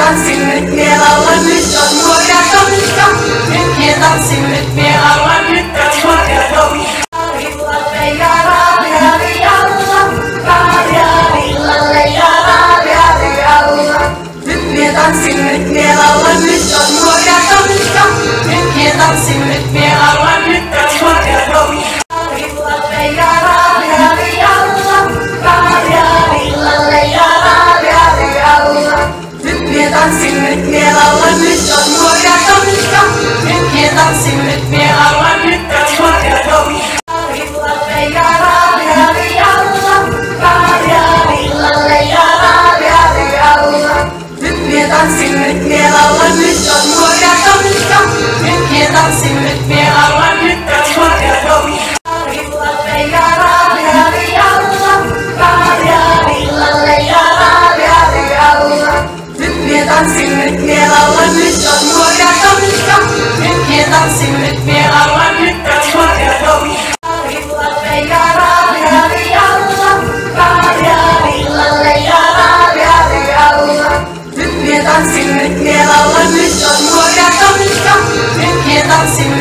tanssin nyt mie laulan, nyt on nuoria tomikka. Nyt mie tanssin, nyt mie laulan, nyt on nuoria tomikka. Kaarillalle ja. Nyt mie tanssin, nyt mie laulan, nyt on nuoria tomikka. Nyt mie tanssin, nyt mie tanssin nyt, vielä olla nyt on nuoria totta. Nyt me tanssin nyt. ut med alla mycket smörja dem. Ut med dansen, ut med alla mycket smörja dem. Ut med dansen, ut med alla mycket smörja dem. Ut med dansen,